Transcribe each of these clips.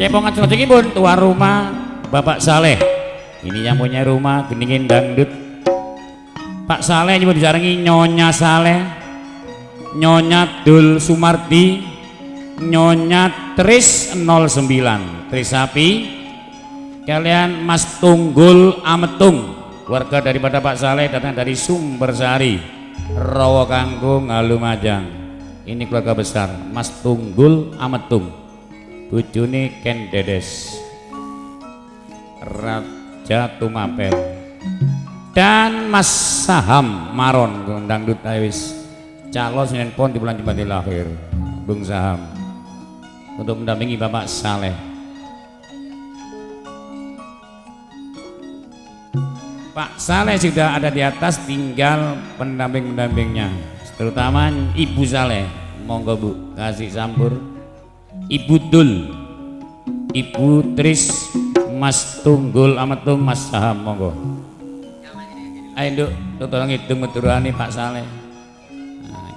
cepongan selesai pun tua rumah Bapak Saleh. Ini yang punya rumah geningin dangdut. Pak Saleh juga disarangi Nyonya Saleh. Nyonya Dul Sumardi. Nyonya Tris 09 Trisapi kalian Mas Tunggul Ametung. Warga daripada Pak Saleh datang dari Sumber Sari. Rawa Kangkung ini keluarga besar Mas Tunggul Ametung bujuni Ken Dedes Raja Tumapel dan Mas Saham Maron Dangdut Awis calon Senin Pon di bulan Jumat lahir Bung Saham untuk mendampingi Bapak Saleh. Pak Saleh sudah ada di atas, tinggal pendamping-pendampingnya, terutama Ibu Saleh. Monggo Bu, kasih sampur. Ibu Dul, Ibu Tris, Mas Tunggul, Amatung, Mas Saham, monggo. Ayo Duk, tolong hitung meturani Pak Saleh. Nah,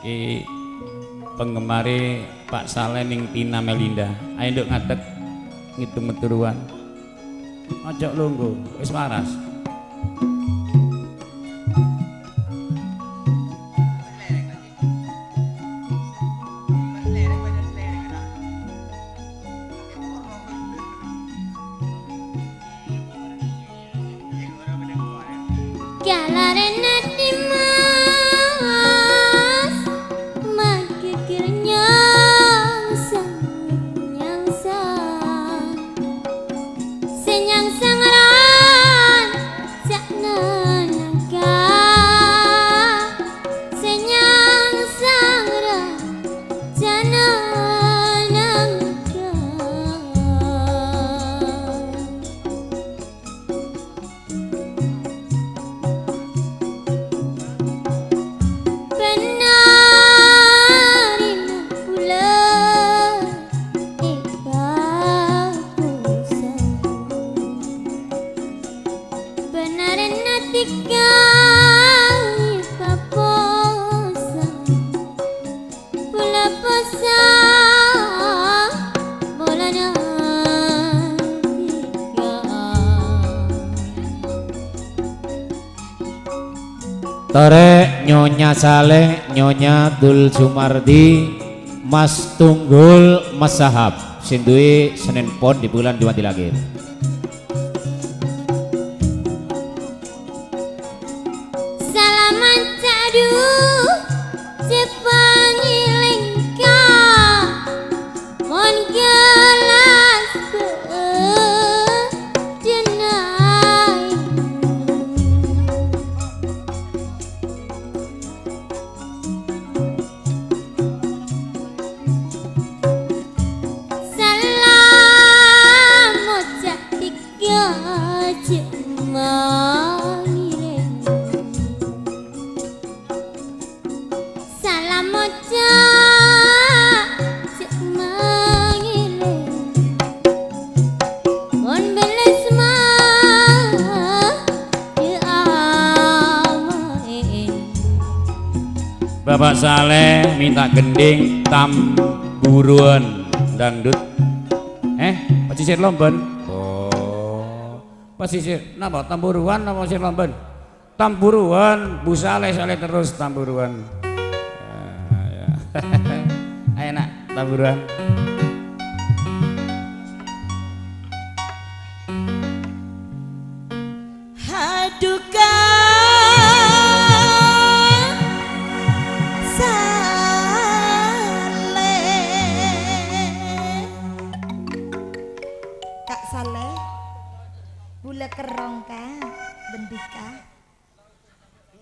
penggemari Pak Saleh ning Tina Melinda ayo nduk ngadeg ngitung meturuan ojo lunggu wis waras that enough? Tore Nyonya Saleh Nyonya Dul Sumardi Mas Tunggul Mas Sahab. Sindui Senin Pon di bulan Jumat lagi Bapak Saleh minta gending tamburuan dangdut. Eh pesisir lomben oh. Pesisir napa? Tamburuan napa pesisir lomben tamburuan Bu Saleh Saleh terus tamburuan ya, ya. ayo nak tamburuan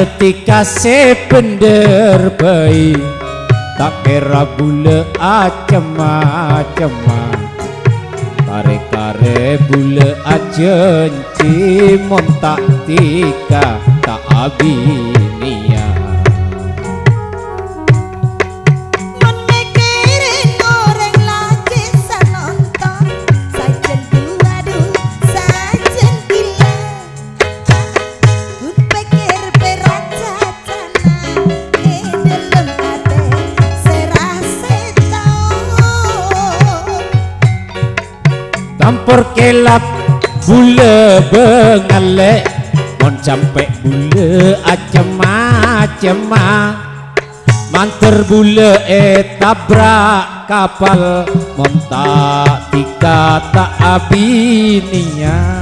Madetika sebender bayi Tak kira bule acem-acem kare-kare bule ajenci montak tika tak abinia campur kelap bule bengalek. Mon sampai bule acema-acema manter bule e tabrak kapal mon tak tika tak abinia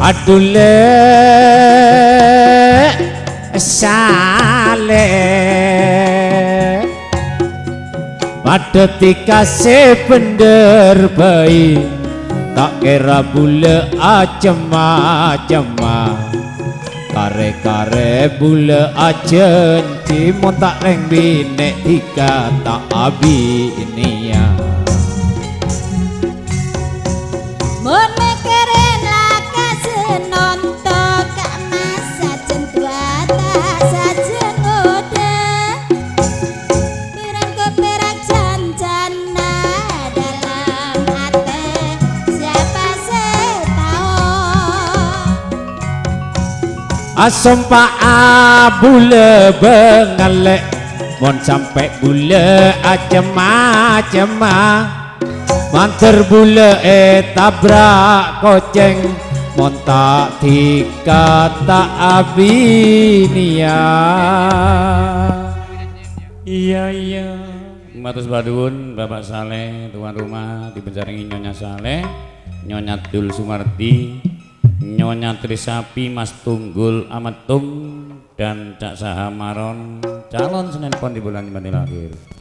adule sale pada dikasih bener baik tak kira bule acema-acema kare-kare bule ajen cimo tak binek tiga tak abi ini ya Asam pak bule bengalek Mon sampai bule acema-acema Manter bule e tabrak koceng Mon tak tika tak abinia Iya iya. Matus Badun, Bapak Saleh, tuan rumah dipencaringi Nyonya Saleh, Nyonya Dul Sumardi, Nyonya Trisapi, Mas Tunggul Amatung dan Cak Sahamaron calon Senin Pon di bulan Jumat lahir.